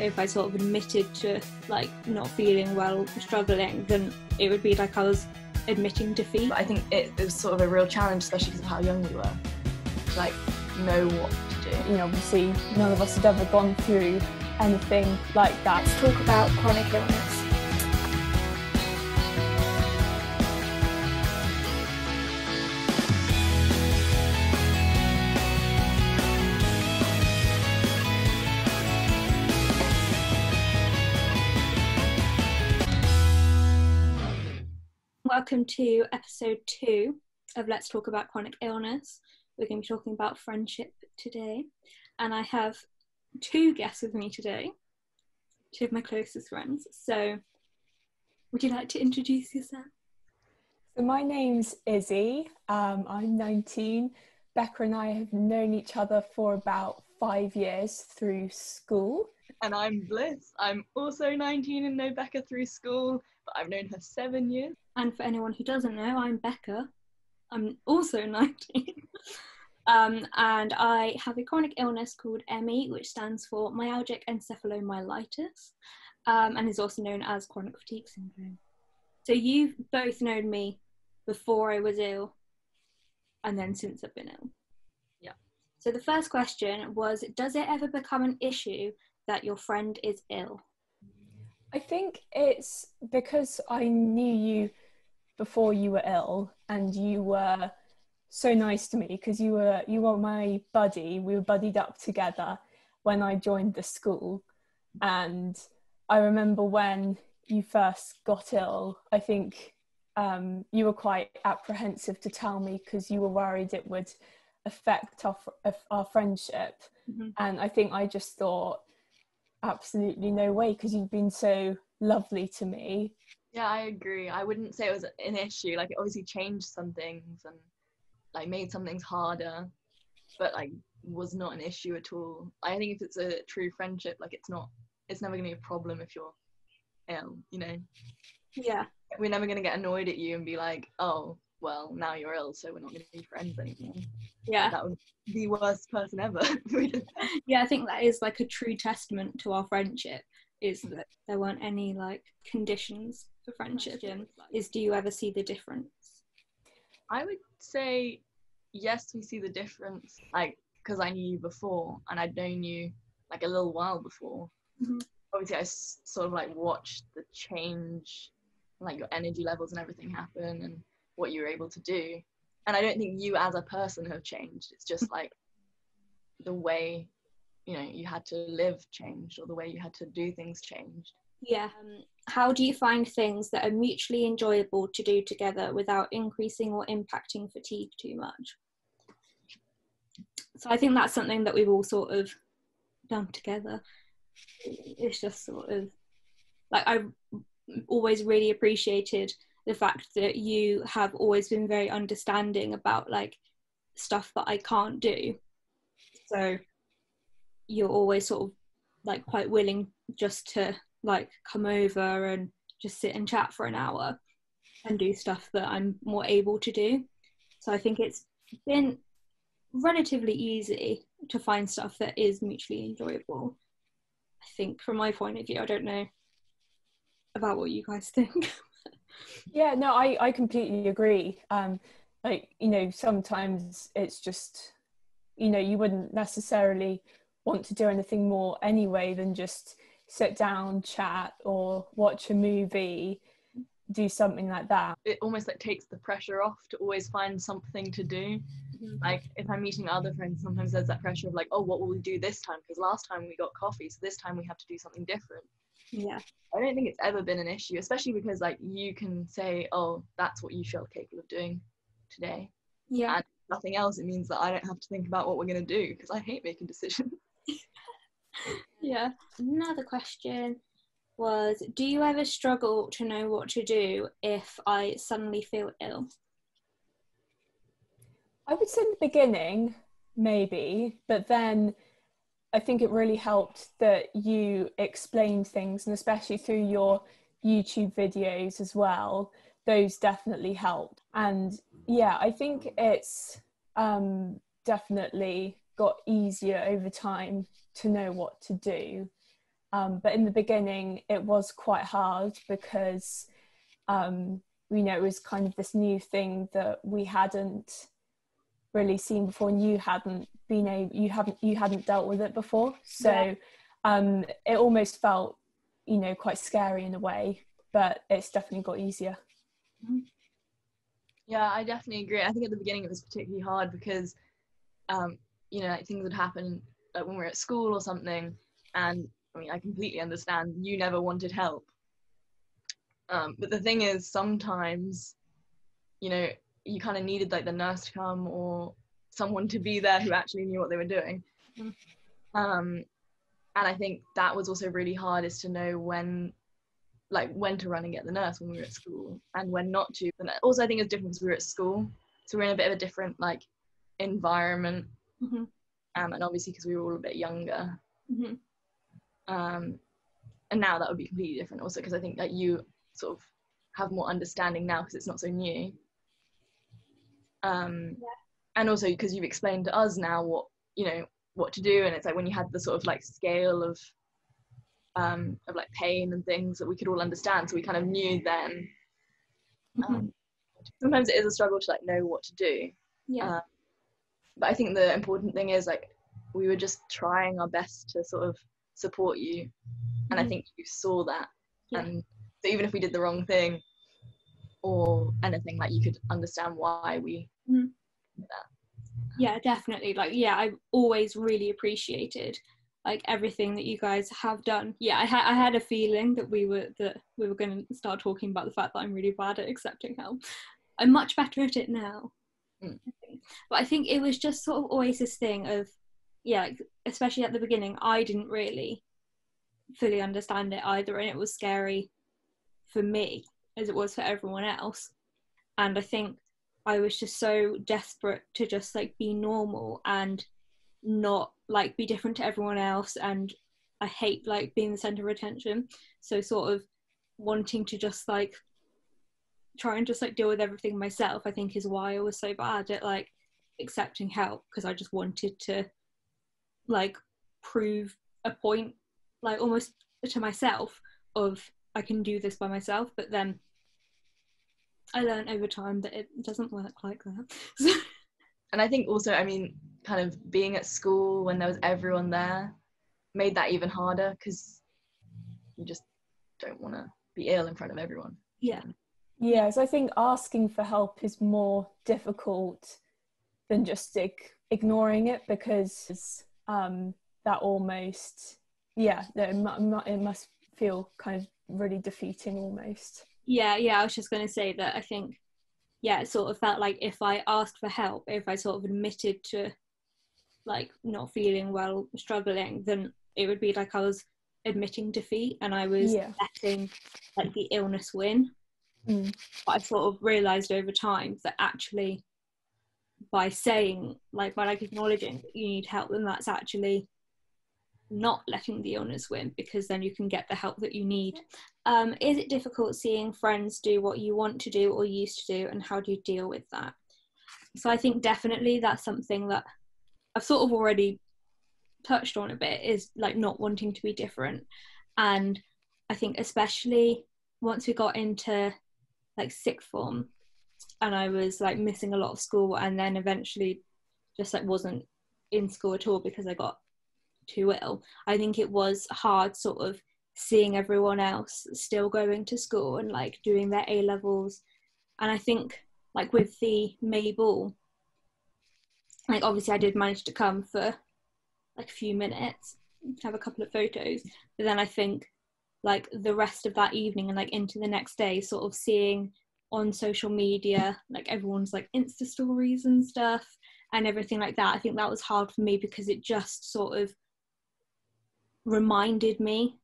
if I sort of admitted to like not feeling well, struggling, then it would be like I was admitting defeat. But I think it, it was sort of a real challenge, especially because of how young we were, to like know what to do. You know, obviously, none of us had ever gone through anything like that. Let's talk about chronic illness. Welcome to episode two of Let's Talk About Chronic Illness. We're going to be talking about friendship today, and I have two guests with me today, two of my closest friends. So, would you like to introduce yourself? So, my name's Izzy. Um, I'm 19. Becca and I have known each other for about five years through school. And I'm Bliss. I'm also 19 and know Becca through school, but I've known her seven years. And for anyone who doesn't know, I'm Becca. I'm also 19. um, and I have a chronic illness called ME, which stands for myalgic encephalomyelitis, um, and is also known as chronic fatigue syndrome. So you've both known me before I was ill, and then since I've been ill. Yeah. So the first question was Does it ever become an issue that your friend is ill? I think it's because I knew you before you were ill and you were so nice to me because you were you were my buddy. We were buddied up together when i joined the school. And i remember when you first got ill i think um, you were quite apprehensive to tell me because you were worried it would affect our, our friendship. Mm-hmm. and i think i just thought absolutely no way because you've been so lovely to me yeah, I agree. I wouldn't say it was an issue. Like it obviously changed some things and like made some things harder, but like was not an issue at all. I think if it's a true friendship, like it's not, it's never gonna be a problem if you're ill. You know. Yeah. We're never gonna get annoyed at you and be like, oh, well, now you're ill, so we're not gonna be friends anymore. Yeah. That would be the worst person ever. yeah, I think that is like a true testament to our friendship is that there weren't any like conditions for friendship is do you ever see the difference i would say yes we see the difference like because i knew you before and i'd known you like a little while before mm-hmm. obviously i s- sort of like watched the change like your energy levels and everything happen and what you were able to do. And i don't think you as a person have changed. It's just like the way you know you had to live changed or the way you had to do things changed. Yeah. Um, how do you find things that are mutually enjoyable to do together without increasing or impacting fatigue too much? So i think that's something that we've all sort of done together. It's just sort of like i always really appreciated the fact that you have always been very understanding about like stuff that i can't do so you're always sort of like quite willing just to like come over and just sit and chat for an hour and do stuff that I'm more able to do. So I think it's been relatively easy to find stuff that is mutually enjoyable. I think from my point of view, I don't know about what you guys think. yeah, no, I, I completely agree. Um, like, you know, sometimes it's just, you know, you wouldn't necessarily want to do anything more anyway than just sit down, chat, or watch a movie, do something like that. It almost like takes the pressure off to always find something to do. Mm-hmm. Like if I'm meeting other friends, sometimes there's that pressure of like, oh, what will we do this time? Because last time we got coffee, so this time we have to do something different. Yeah. I don't think it's ever been an issue, especially because like you can say, oh, that's what you feel capable of doing today. Yeah. And nothing else, it means that I don't have to think about what we're gonna do because I hate making decisions. yeah. Another question was Do you ever struggle to know what to do if I suddenly feel ill? I would say in the beginning, maybe, but then I think it really helped that you explained things, and especially through your YouTube videos as well. Those definitely helped. And yeah, I think it's um, definitely got easier over time to know what to do. Um, but in the beginning, it was quite hard because um, you know it was kind of this new thing that we hadn't really seen before, and you hadn't been able, you haven't you hadn't dealt with it before. So yeah. um, it almost felt you know quite scary in a way, but it's definitely got easier. Mm-hmm. Yeah, I definitely agree. I think at the beginning it was particularly hard because, um, you know, like things would happen like when we are at school or something, and I mean, I completely understand you never wanted help. Um, but the thing is, sometimes, you know, you kind of needed like the nurse to come or someone to be there who actually knew what they were doing. Mm-hmm. Um, and I think that was also really hard is to know when like when to run and get the nurse when we were at school and when not to. And also, I think it's different because we were at school, so we're in a bit of a different like environment, mm-hmm. um, and obviously because we were all a bit younger. Mm-hmm. Um, and now that would be completely different. Also, because I think that you sort of have more understanding now because it's not so new. Um, yeah. and also because you've explained to us now what you know what to do, and it's like when you had the sort of like scale of um, of like pain and things that we could all understand. So we kind of knew then. Mm-hmm. Um, sometimes it is a struggle to like know what to do. Yeah. Uh, but I think the important thing is like we were just trying our best to sort of support you, and mm-hmm. I think you saw that. Yeah. And so even if we did the wrong thing or anything, like you could understand why we mm-hmm. that. Yeah, definitely. Like, yeah, i've always really appreciated like everything that you guys have done. Yeah, I had I had a feeling that we were that we were going to start talking about the fact that I'm really bad at accepting help. I'm much better at it now. Mm. But I think it was just sort of always this thing of yeah, like, especially at the beginning, I didn't really fully understand it either, and it was scary for me as it was for everyone else. And I think I was just so desperate to just like be normal and not like be different to everyone else and I hate like being the center of attention. So sort of wanting to just like try and just like deal with everything myself, I think is why I was so bad at like accepting help because I just wanted to like prove a point like almost to myself of I can do this by myself, but then I learned over time that it doesn't work like that. and I think also, I mean, kind of being at school when there was everyone there made that even harder because you just don't want to be ill in front of everyone. Yeah. Yes, I think asking for help is more difficult than just like, ignoring it because um, that almost, yeah, it, it must feel kind of really defeating almost. Yeah, yeah, I was just going to say that I think, yeah, it sort of felt like if I asked for help, if I sort of admitted to like not feeling well, struggling, then it would be like I was admitting defeat and I was yeah. letting like the illness win. Mm. But I've sort of realised over time that actually by saying like by like acknowledging that you need help then that's actually not letting the illness win because then you can get the help that you need. Um, is it difficult seeing friends do what you want to do or used to do and how do you deal with that? So I think definitely that's something that I've sort of already touched on a bit is like not wanting to be different. And I think especially once we got into like sixth form and I was like missing a lot of school and then eventually just like wasn't in school at all because I got too ill. I think it was hard sort of seeing everyone else still going to school and like doing their A levels. And I think like with the May Ball like obviously I did manage to come for like a few minutes, have a couple of photos, but then I think like the rest of that evening and like into the next day, sort of seeing on social media like everyone's like Insta stories and stuff and everything like that. I think that was hard for me because it just sort of reminded me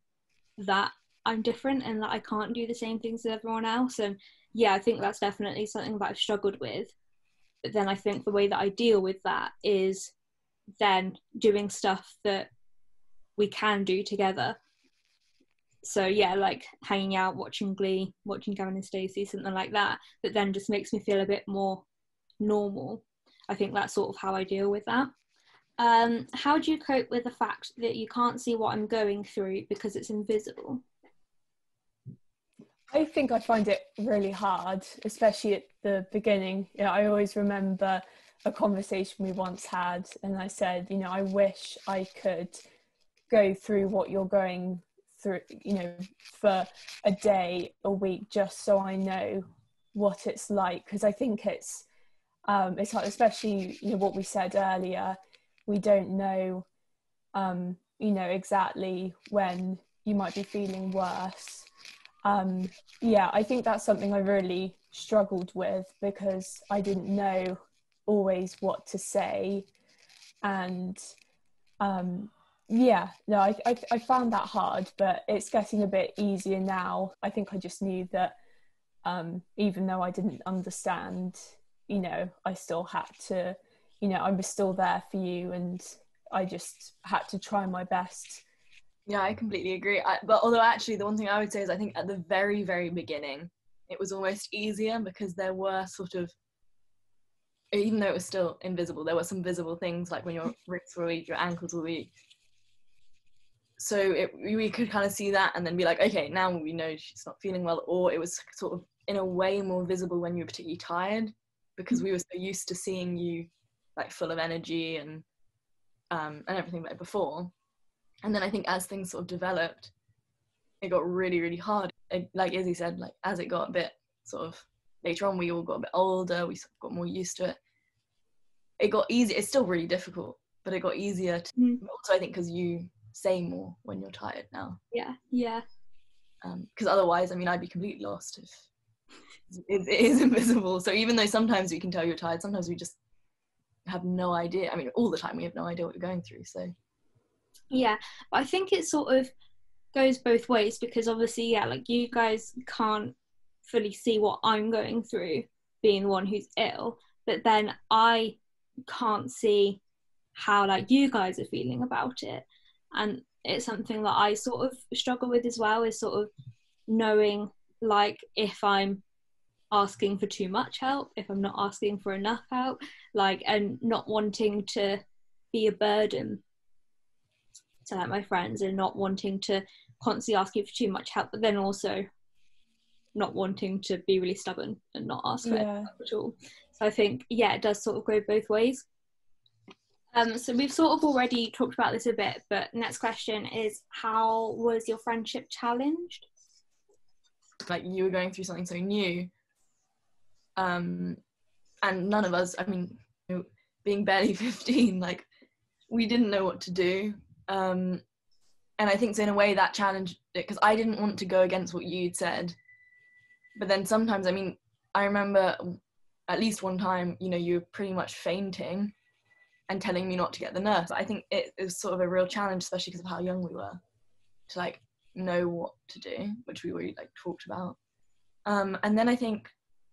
that I'm different and that I can't do the same things as everyone else. And yeah, I think that's definitely something that I've struggled with but then I think the way that I deal with that is then doing stuff that we can do together. So yeah, like hanging out, watching Glee, watching Gavin and Stacey, something like that. That then just makes me feel a bit more normal. I think that's sort of how I deal with that. Um, how do you cope with the fact that you can't see what I'm going through because it's invisible? I think I find it really hard, especially at the beginning. Know, I always remember a conversation we once had, and I said, you know, I wish I could go through what you're going through, you know, for a day, a week, just so I know what it's like. Because I think it's, um, it's hard, especially you know what we said earlier. We don't know, um, you know, exactly when you might be feeling worse um, yeah, I think that's something I really struggled with because I didn't know always what to say. And um, yeah, no, I, I, I found that hard, but it's getting a bit easier now. I think I just knew that um, even though I didn't understand, you know, I still had to, you know, I was still there for you and I just had to try my best yeah, I completely agree. I, but although actually, the one thing I would say is I think at the very, very beginning, it was almost easier because there were sort of, even though it was still invisible, there were some visible things like when your wrists were weak, your ankles were weak. So it, we could kind of see that and then be like, okay, now we know she's not feeling well. Or it was sort of in a way more visible when you were particularly tired because we were so used to seeing you like full of energy and um, and everything like before and then I think as things sort of developed, it got really, really hard. It, like Izzy said, like as it got a bit sort of later on, we all got a bit older, we sort of got more used to it. It got easier. It's still really difficult, but it got easier. To, mm. Also, I think because you say more when you're tired now. Yeah, yeah. Because um, otherwise, I mean, I'd be completely lost if it, it is invisible. So even though sometimes we can tell you're tired, sometimes we just have no idea. I mean, all the time we have no idea what you're going through. So yeah, I think it sort of goes both ways because obviously, yeah, like you guys can't fully see what I'm going through being the one who's ill, but then I can't see how like you guys are feeling about it. And it's something that I sort of struggle with as well is sort of knowing like if I'm asking for too much help, if I'm not asking for enough help, like and not wanting to be a burden to like my friends and not wanting to constantly ask you for too much help, but then also not wanting to be really stubborn and not ask for yeah. at all. So I think yeah, it does sort of go both ways. Um, so we've sort of already talked about this a bit, but next question is how was your friendship challenged? Like you were going through something so new, um, and none of us. I mean, being barely fifteen, like we didn't know what to do. Um, and I think so in a way that challenged it because I didn't want to go against what you'd said. But then sometimes, I mean, I remember at least one time, you know, you were pretty much fainting and telling me not to get the nurse. I think it, it was sort of a real challenge, especially because of how young we were, to like know what to do, which we already like talked about. Um, and then I think,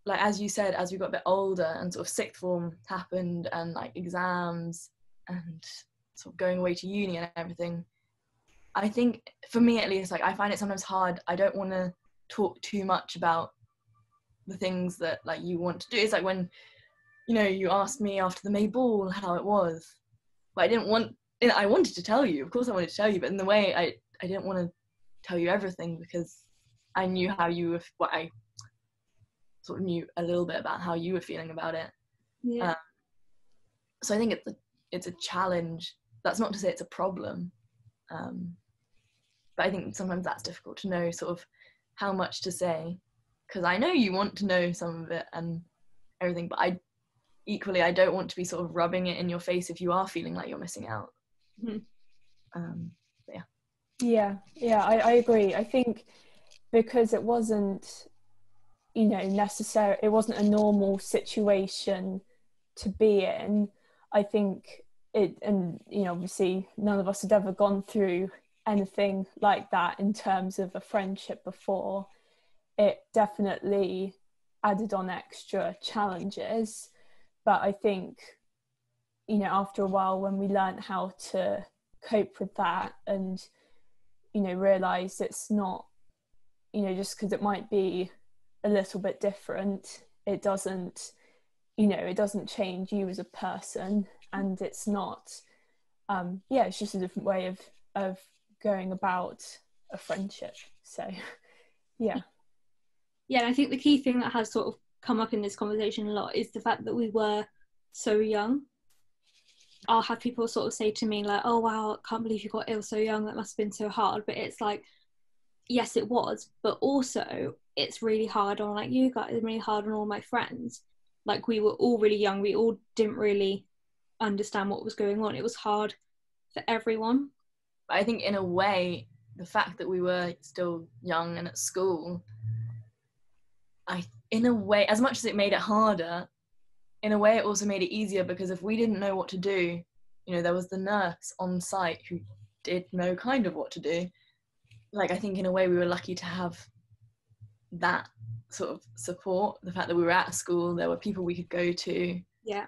like as you said, as we got a bit older and sort of sixth form happened and like exams and sort of going away to uni and everything i think for me at least like i find it sometimes hard. I don't want to talk too much about the things that like you want to do. It's like when you know you asked me after the may ball how it was. But i didn't want i wanted to tell you of course i wanted to tell you but in the way i i didn't want to tell you everything because i knew how you were what i sort of knew a little bit about how you were feeling about it. Yeah. Um, so i think it's a it's a challenge. That's not to say it's a problem um, but i think sometimes that's difficult to know sort of how much to say because i know you want to know some of it and everything but i equally i don't want to be sort of rubbing it in your face if you are feeling like you're missing out. Mm-hmm. um, yeah. Yeah yeah I, I agree. I think because it wasn't you know necessary it wasn't a normal situation to be in. I think it and you know obviously none of us had ever gone through anything like that in terms of a friendship before. It definitely added on extra challenges but i think you know after a while when we learned how to cope with that and you know realize it's not you know just because it might be a little bit different it doesn't you know it doesn't change you as a person and it's not um, yeah, it's just a different way of of going about a friendship. So, yeah, yeah. And I think the key thing that has sort of come up in this conversation a lot is the fact that we were so young. I'll have people sort of say to me like, "Oh wow, I can't believe you got ill so young. That must have been so hard." But it's like, yes, it was, but also it's really hard on like you guys, really hard on all my friends. Like we were all really young. We all didn't really understand what was going on. It was hard for everyone. I think in a way, the fact that we were still young and at school, I in a way, as much as it made it harder, in a way it also made it easier because if we didn't know what to do, you know, there was the nurse on site who did know kind of what to do. Like I think in a way we were lucky to have that sort of support. The fact that we were at school, there were people we could go to. Yeah.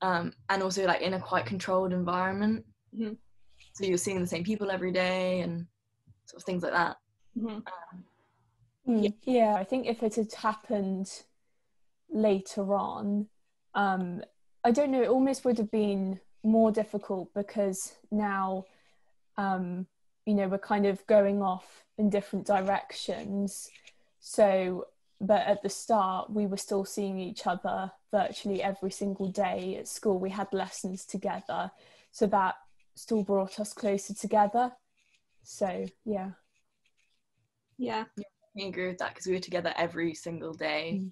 Um, and also like in a quite controlled environment. Mm-hmm. So you're seeing the same people every day and sort of things like that. Mm-hmm. Um, yeah. yeah, I think if it had happened later on, um, I don't know, it almost would have been more difficult because now, um, you know, we're kind of going off in different directions. So, but at the start, we were still seeing each other virtually every single day at school. We had lessons together. So that still brought us closer together. So, yeah. Yeah. I agree with that because we were together every single day. Mm.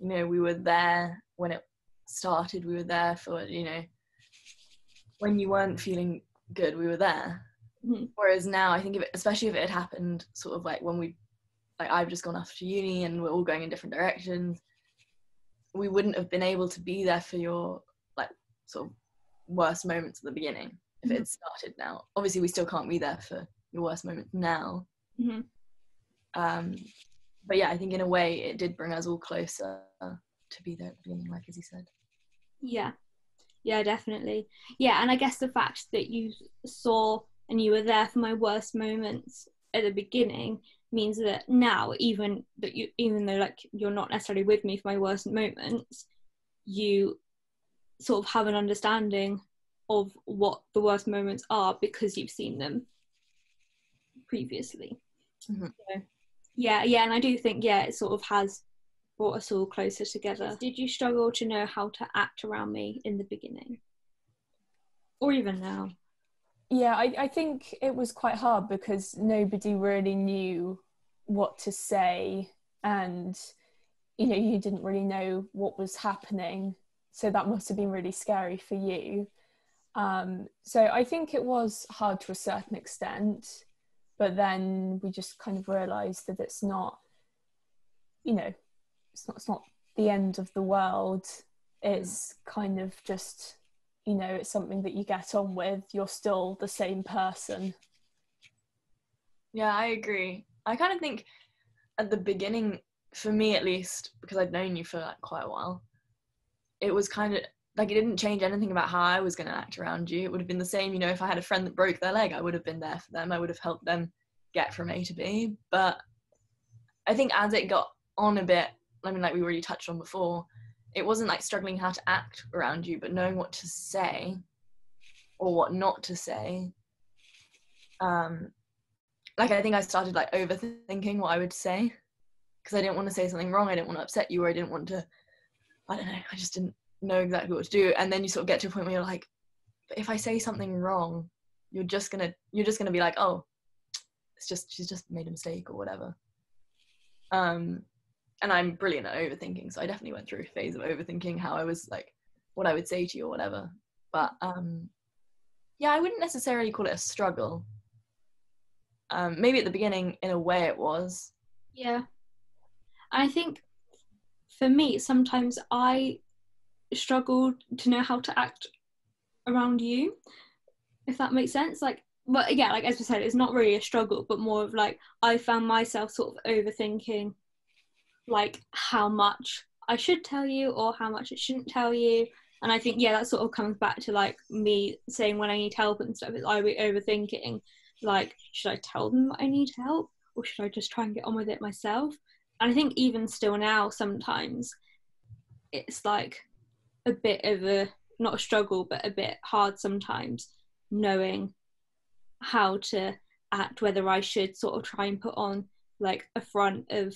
You know, we were there when it started, we were there for, you know, when you weren't feeling good, we were there. Mm-hmm. Whereas now, I think, if it, especially if it had happened sort of like when we, like I've just gone off to uni and we're all going in different directions, we wouldn't have been able to be there for your like sort of worst moments at the beginning if Mhm. it started now. Obviously, we still can't be there for your worst moments now. Mm-hmm. Um, but yeah, I think in a way it did bring us all closer to be there at the beginning, like as you said. Yeah. Yeah, definitely. Yeah, and I guess the fact that you saw and you were there for my worst moments at the beginning means that now even that you even though like you're not necessarily with me for my worst moments, you sort of have an understanding of what the worst moments are because you've seen them previously. Mhm. So, yeah, yeah, and I do think yeah, it sort of has brought us all closer together. Did you struggle to know how to act around me in the beginning? Or even now? Yeah, I, I think it was quite hard because nobody really knew what to say and you know you didn't really know what was happening. So that must have been really scary for you. Um, so i think it was hard to a certain extent but then we just kind of realized that it's not you know it's not, it's not the end of the world. It's kind of just you know it's something that you get on with you're still the same person Yeah, I agree. I kind of think at the beginning, for me at least, because I'd known you for like quite a while, it was kind of like it didn't change anything about how I was going to act around you. It would have been the same, you know, if I had a friend that broke their leg, I would have been there for them. I would have helped them get from A to B. But I think as it got on a bit, I mean, like we already touched on before, it wasn't like struggling how to act around you, but knowing what to say or what not to say. Um, like I think I started like overthinking what I would say because I didn't want to say something wrong. I didn't want to upset you, or I didn't want to. I don't know. I just didn't know exactly what to do. And then you sort of get to a point where you're like, if I say something wrong, you're just gonna you're just gonna be like, oh, it's just she's just made a mistake or whatever. Um, and I'm brilliant at overthinking, so I definitely went through a phase of overthinking how I was like, what I would say to you or whatever. But um, yeah, I wouldn't necessarily call it a struggle um, maybe at the beginning in a way it was Yeah. I think for me, sometimes I struggled to know how to act around you, if that makes sense. Like, but yeah, like as we said, it's not really a struggle, but more of like I found myself sort of overthinking, like how much I should tell you or how much it shouldn't tell you. And I think yeah, that sort of comes back to like me saying when I need help and stuff. I be overthinking, like should I tell them I need help or should I just try and get on with it myself? And I think even still now, sometimes it's like a bit of a not a struggle but a bit hard sometimes knowing how to act whether i should sort of try and put on like a front of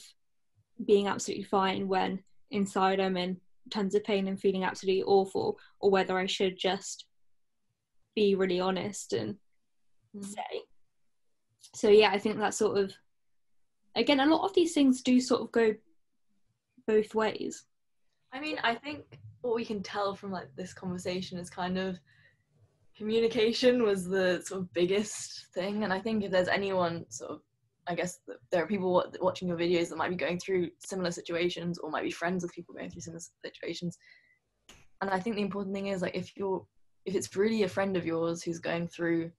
being absolutely fine when inside i'm in tons of pain and feeling absolutely awful or whether i should just be really honest and mm. say so yeah i think that sort of again a lot of these things do sort of go both ways i mean i think what we can tell from like this conversation is kind of communication was the sort of biggest thing and i think if there's anyone sort of i guess there are people watching your videos that might be going through similar situations or might be friends with people going through similar situations. And i think the important thing is like if you're if it's really a friend of yours who's going through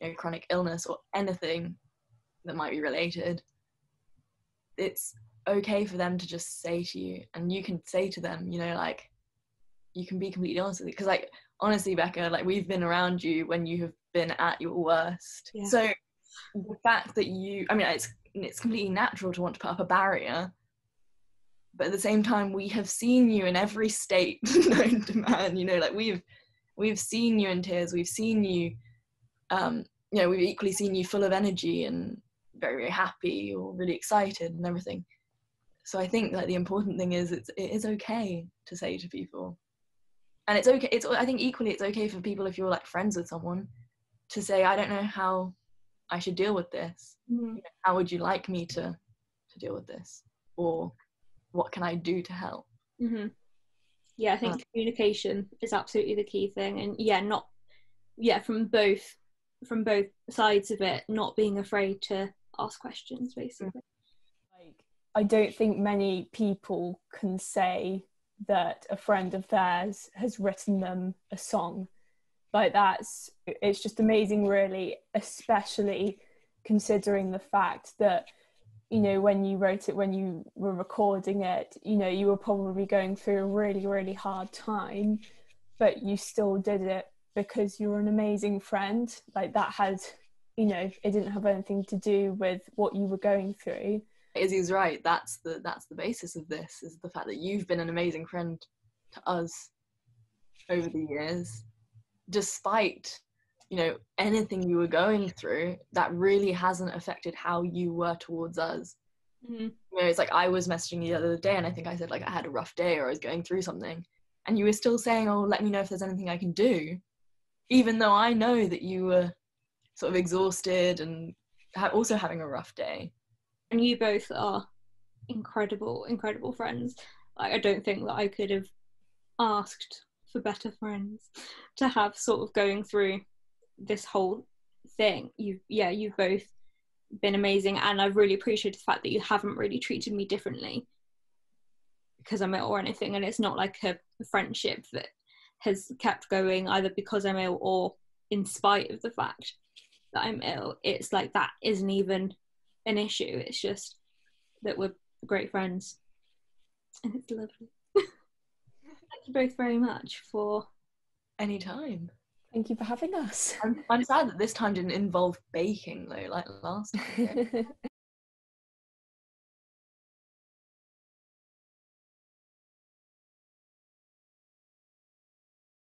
you know, chronic illness or anything that might be related it's okay for them to just say to you and you can say to them you know like you can be completely honest with it because like honestly becca like we've been around you when you have been at your worst. Yeah. so the fact that you i mean it's it's completely natural to want to put up a barrier but at the same time we have seen you in every state known to man you know like we've we've seen you in tears we've seen you um you know we've equally seen you full of energy and very very happy or really excited and everything. So i think like the important thing is it's it is okay to say to people. And it's okay it's i think equally it's okay for people if you're like friends with someone to say i don't know how i should deal with this. Mm-hmm. you know, how would you like me to to deal with this? Or what can i do to help? Mm-hmm. yeah i think uh, communication is absolutely the key thing. And yeah not yeah from both from both sides of it not being afraid to ask questions basically. Like i don't think many people can say that a friend of theirs has written them a song like that's it's just amazing really especially considering the fact that you know when you wrote it when you were recording it you know you were probably going through a really really hard time but you still did it because you're an amazing friend. Like that had you know it didn't have anything to do with what you were going through. Izzy's right. That's the that's the basis of this is the fact that you've been an amazing friend to us over the years, despite you know anything you were going through. That really hasn't affected how you were towards us. Mm-hmm. You know, it's like I was messaging you the other day, and I think I said like I had a rough day or I was going through something, and you were still saying, "Oh, let me know if there's anything I can do," even though I know that you were sort of exhausted and also having a rough day and you both are incredible, incredible friends. Like I don't think that I could have asked for better friends to have sort of going through this whole thing. You yeah, you've both been amazing and I've really appreciated the fact that you haven't really treated me differently because I'm ill or anything and it's not like a friendship that has kept going either because I'm ill or in spite of the fact that I'm ill. It's like that isn't even an issue. It's just that we're great friends, and it's lovely. Thank you both very much for any time. Thank you for having us. I'm, I'm sad that this time didn't involve baking though, like last time.